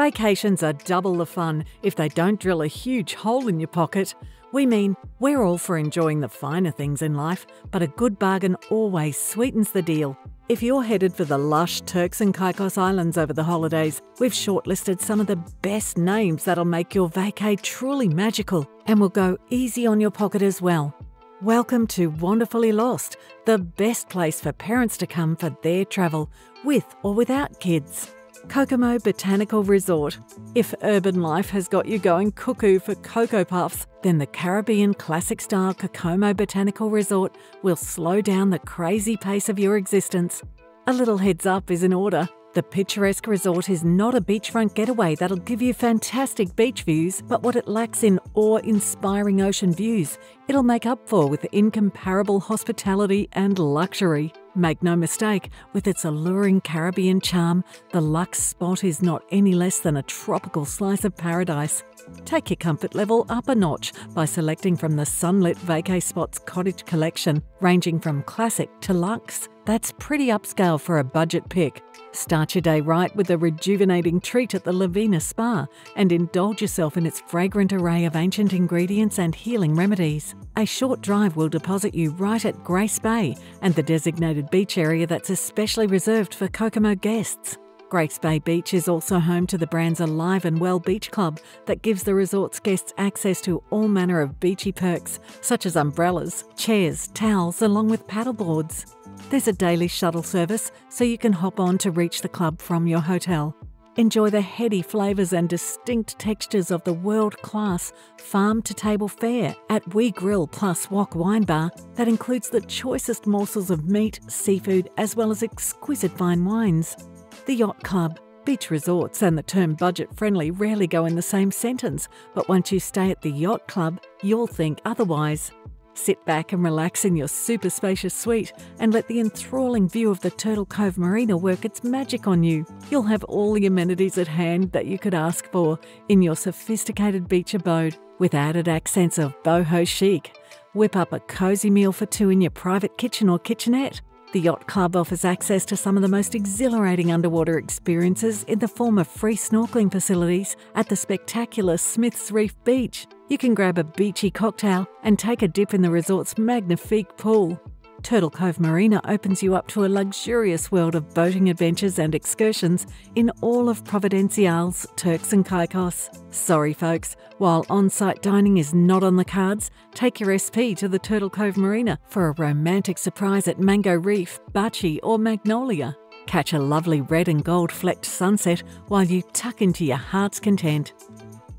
Vacations are double the fun if they don't drill a huge hole in your pocket. We mean, we're all for enjoying the finer things in life, but a good bargain always sweetens the deal. If you're headed for the lush Turks and Caicos Islands over the holidays, we've shortlisted some of the best names that'll make your vacay truly magical and will go easy on your pocket as well. Welcome to Wanderfully Lost, the best place for parents to come for their travel, with or without kids. Kokomo Botanical Resort. If urban life has got you going cuckoo for Cocoa Puffs, then the Caribbean classic style Kokomo Botanical Resort will slow down the crazy pace of your existence. A little heads up is in order. The picturesque resort is not a beachfront getaway that'll give you fantastic beach views, but what it lacks in awe inspiring ocean views, it'll make up for with incomparable hospitality and luxury. Make no mistake, with its alluring Caribbean charm, the Lux spot is not any less than a tropical slice of paradise. Take your comfort level up a notch by selecting from the Sunlit Vacay Spots cottage collection, ranging from classic to luxe. That's pretty upscale for a budget pick. Start your day right with a rejuvenating treat at the Lavina Spa and indulge yourself in its fragrant array of ancient ingredients and healing remedies. A short drive will deposit you right at Grace Bay and the designated beach area that's especially reserved for Kokomo guests. Grace Bay Beach is also home to the brand's Alive and Well Beach Club that gives the resort's guests access to all manner of beachy perks, such as umbrellas, chairs, towels, along with paddleboards. There's a daily shuttle service, so you can hop on to reach the club from your hotel. Enjoy the heady flavours and distinct textures of the world class farm to table fare at We Grill Plus Wok Wine Bar that includes the choicest morsels of meat, seafood, as well as exquisite fine wines. The Yacht Club, beach resorts, and the term budget friendly rarely go in the same sentence, but once you stay at the Yacht Club, you'll think otherwise. Sit back and relax in your super spacious suite and let the enthralling view of the Turtle Cove Marina work its magic on you. You'll have all the amenities at hand that you could ask for in your sophisticated beach abode with added accents of boho chic. Whip up a cozy meal for two in your private kitchen or kitchenette. The Yacht Club offers access to some of the most exhilarating underwater experiences in the form of free snorkeling facilities at the spectacular Smiths Reef Beach. You can grab a beachy cocktail and take a dip in the resort's magnifique pool. Turtle Cove Marina opens you up to a luxurious world of boating adventures and excursions in all of Providenciales Turks and Caicos. Sorry, folks, while on site dining is not on the cards, take your SP to the Turtle Cove Marina for a romantic surprise at Mango Reef, Baci, or Magnolia. Catch a lovely red and gold flecked sunset while you tuck into your heart's content.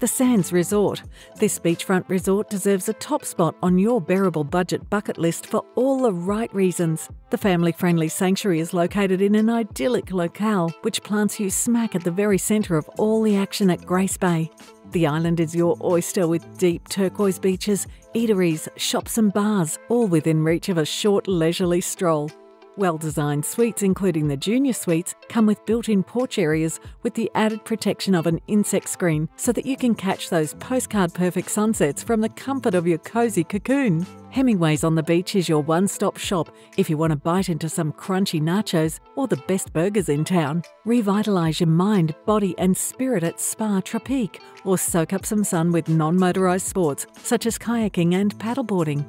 The Sands Resort. This beachfront resort deserves a top spot on your bearable budget bucket list for all the right reasons. The family friendly sanctuary is located in an idyllic locale which plants you smack at the very centre of all the action at Grace Bay. The island is your oyster with deep turquoise beaches, eateries, shops, and bars, all within reach of a short leisurely stroll. Well designed suites, including the junior suites, come with built in porch areas with the added protection of an insect screen so that you can catch those postcard perfect sunsets from the comfort of your cozy cocoon. Hemingway's on the beach is your one stop shop if you want to bite into some crunchy nachos or the best burgers in town. Revitalise your mind, body, and spirit at Spa Tropique or soak up some sun with non motorised sports such as kayaking and paddleboarding.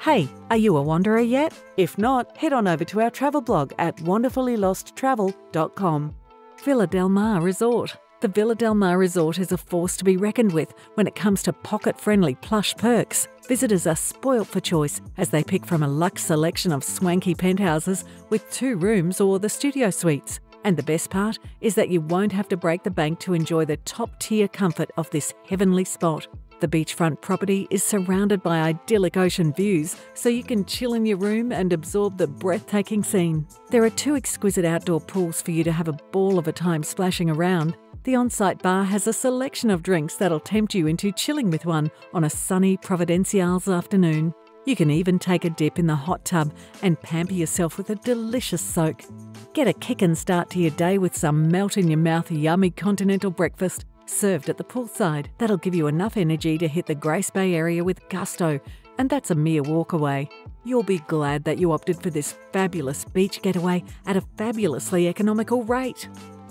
Hey, are you a wanderer yet? If not, head on over to our travel blog at wanderfullylosttravel.com. Villa Del Mar Resort. The Villa Del Mar Resort is a force to be reckoned with when it comes to pocket friendly plush perks. Visitors are spoilt for choice as they pick from a luxe selection of swanky penthouses with two rooms or the studio suites. And the best part is that you won't have to break the bank to enjoy the top tier comfort of this heavenly spot. The beachfront property is surrounded by idyllic ocean views, so you can chill in your room and absorb the breathtaking scene. There are two exquisite outdoor pools for you to have a ball of a time splashing around. The on site bar has a selection of drinks that'll tempt you into chilling with one on a sunny Providenciales afternoon. You can even take a dip in the hot tub and pamper yourself with a delicious soak. Get a kick and start to your day with some melt in your mouth yummy continental breakfast served at the poolside. That'll give you enough energy to hit the Grace Bay area with gusto, and that's a mere walk away. You'll be glad that you opted for this fabulous beach getaway at a fabulously economical rate.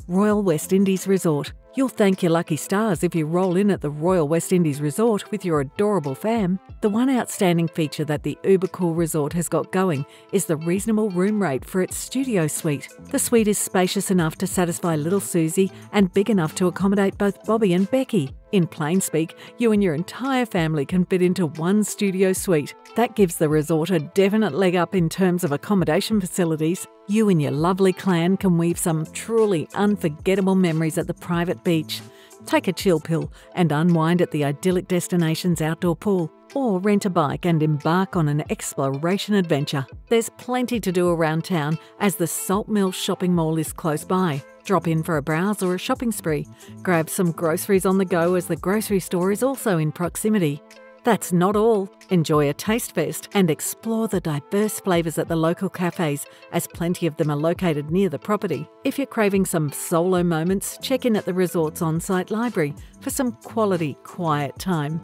Royal West Indies Resort. You'll thank your lucky stars if you roll in at the Royal West Indies Resort with your adorable fam. The one outstanding feature that the uber cool resort has got going is the reasonable room rate for its studio suite. The suite is spacious enough to satisfy little Susie and big enough to accommodate both Bobby and Becky. In plain speak, you and your entire family can fit into one studio suite. That gives the resort a definite leg up in terms of accommodation facilities. You and your lovely clan can weave some truly unforgettable memories at the private beach. Take a chill pill and unwind at the idyllic destination's outdoor pool, or rent a bike and embark on an exploration adventure. There's plenty to do around town as the Salt Mill shopping mall is close by. Drop in for a browse or a shopping spree. Grab some groceries on the go as the grocery store is also in proximity. That's not all. Enjoy a taste fest and explore the diverse flavours at the local cafes, as plenty of them are located near the property. If you're craving some solo moments, check in at the resort's on site library for some quality, quiet time.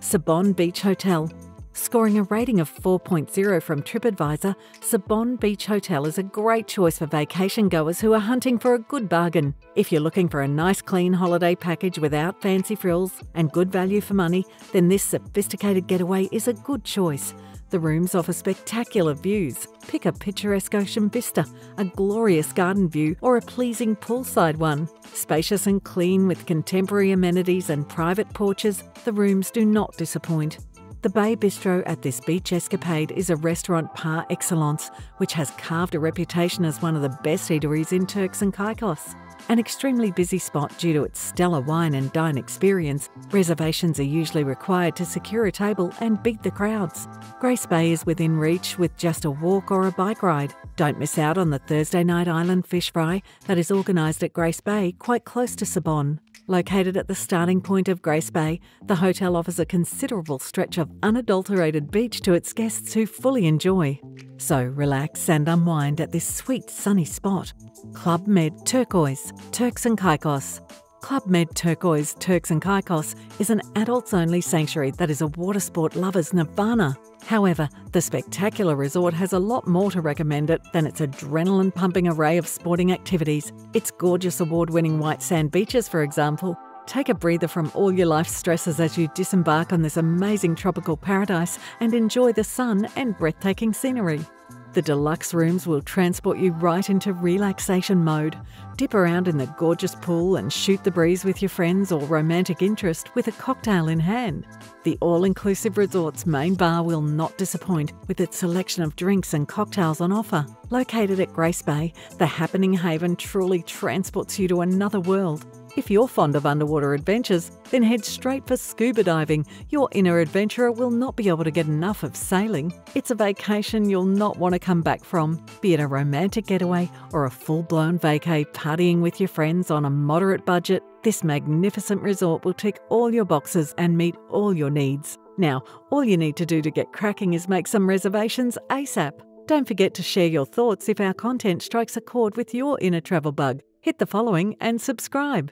Sibonné Beach Hotel. Scoring a rating of 4.0 from TripAdvisor, Sibonné Beach Hotel is a great choice for vacation goers who are hunting for a good bargain. If you're looking for a nice clean holiday package without fancy frills and good value for money, then this sophisticated getaway is a good choice. The rooms offer spectacular views. Pick a picturesque ocean vista, a glorious garden view, or a pleasing poolside one. Spacious and clean with contemporary amenities and private porches, the rooms do not disappoint. The Bay Bistro at this beach escapade is a restaurant par excellence, which has carved a reputation as one of the best eateries in Turks and Caicos. An extremely busy spot due to its stellar wine and dine experience, reservations are usually required to secure a table and beat the crowds. Grace Bay is within reach with just a walk or a bike ride. Don't miss out on the Thursday night island fish fry that is organised at Grace Bay, quite close to Sibonné. Located at the starting point of Grace Bay, the hotel offers a considerable stretch of unadulterated beach to its guests who fully enjoy. So relax and unwind at this sweet sunny spot. Club Med Turquoise, Turks and Caicos. Club Med Turquoise, Turks and Caicos is an adults only sanctuary that is a watersport lover's nirvana. However, the spectacular resort has a lot more to recommend it than its adrenaline pumping array of sporting activities. Its gorgeous award winning white sand beaches, for example. Take a breather from all your life stresses as you disembark on this amazing tropical paradise and enjoy the sun and breathtaking scenery. The deluxe rooms will transport you right into relaxation mode. Dip around in the gorgeous pool and shoot the breeze with your friends or romantic interest with a cocktail in hand. The all inclusive resort's main bar will not disappoint with its selection of drinks and cocktails on offer. Located at Grace Bay, the happening haven truly transports you to another world. If you're fond of underwater adventures, then head straight for scuba diving. Your inner adventurer will not be able to get enough of sailing. It's a vacation you'll not want to come back from, be it a romantic getaway or a full blown vacay partying with your friends on a moderate budget. This magnificent resort will tick all your boxes and meet all your needs. Now, all you need to do to get cracking is make some reservations ASAP. Don't forget to share your thoughts if our content strikes a chord with your inner travel bug. Hit the following and subscribe.